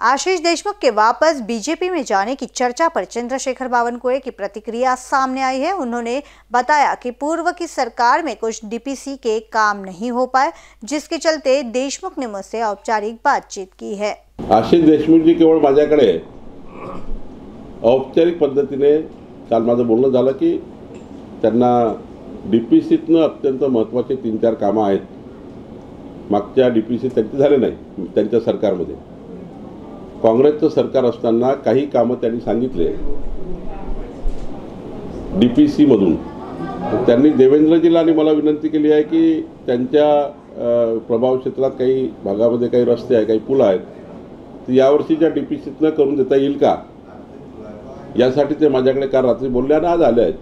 आशीष देशमुख के वापस बीजेपी में जाने की चर्चा पर चंद्रशेखर बावनकुळे की प्रतिक्रिया सामने आई है। उन्होंने बताया कि पूर्व की सरकार में कुछ डीपीसी के काम नहीं हो पाए, जिसके चलते देशमुख ने मुझसे औपचारिक बातचीत की है। आशिष देशमुखजी केवळ माझ्याकडे औपचारिक पद्धतीने काल माझं बोलणं की त्यांना डी पी सीतनं अत्यंत महत्त्वाचे तीन चार कामं आहेत. मागच्या डी पी सी त्यांचे झाले नाही, त्यांच्या सरकारमध्ये. काँग्रेसचं सरकार असताना काही कामं त्यांनी सांगितले. डी पी सीमधून त्यांनी देवेंद्रजीला आणि मला विनंती केली आहे की त्यांच्या प्रभाव क्षेत्रात काही भागामध्ये काही रस्ते आहे काही पुलं आहेत तर यावर्षीच्या डी पी सीतनं करून देता येईल का? यासाठी ते माझ्याकडे काल रात्री बोलले आणि आज आले आहेत.